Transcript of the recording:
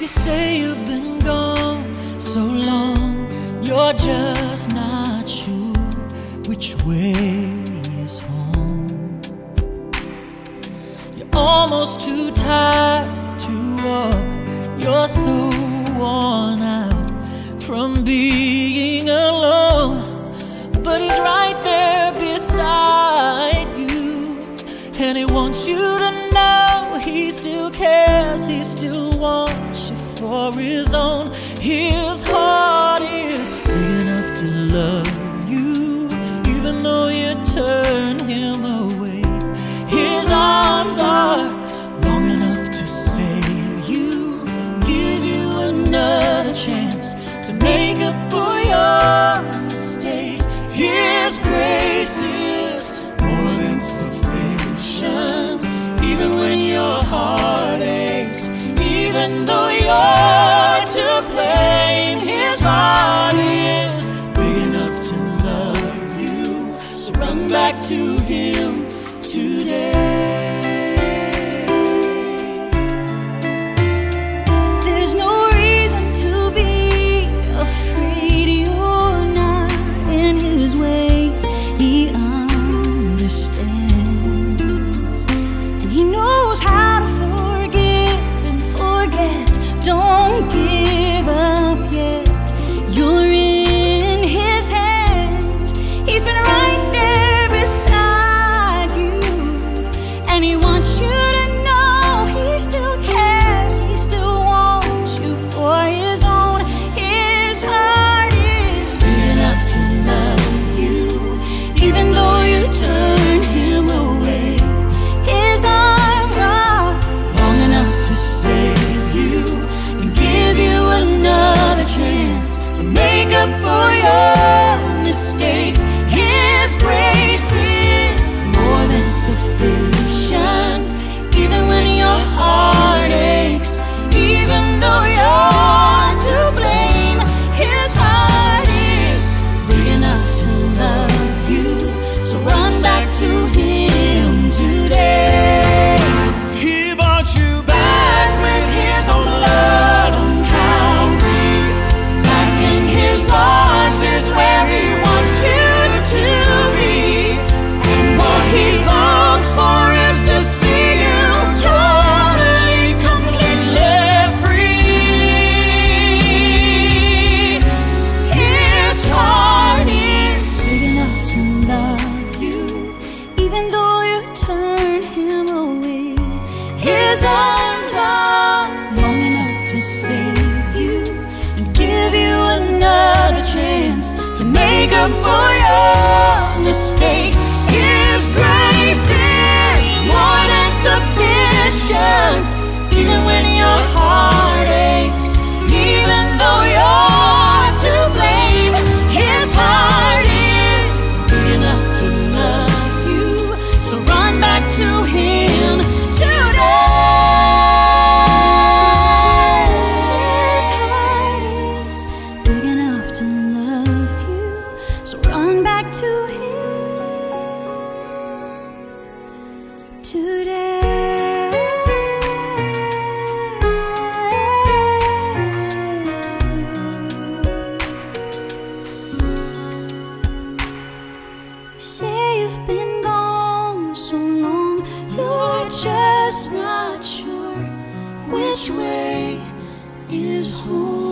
You say you've been gone so long, you're just not sure which way is home. You're almost too tired to walk, you're so worn out from being alone. But he's right there beside you, and he wants you to know he still cares, he still wants for his own. His heart is big enough to love you, even though you turn him away. His arms are long enough to save you, give you another chance to make up for your mistakes. His grace is more than sufficient, even when your heart aches, even though you're back to Him today. He wants you His arms are long enough to save you and give you another chance to make up for your mistakes. His grace is more than sufficient, even when your just not sure which way is home.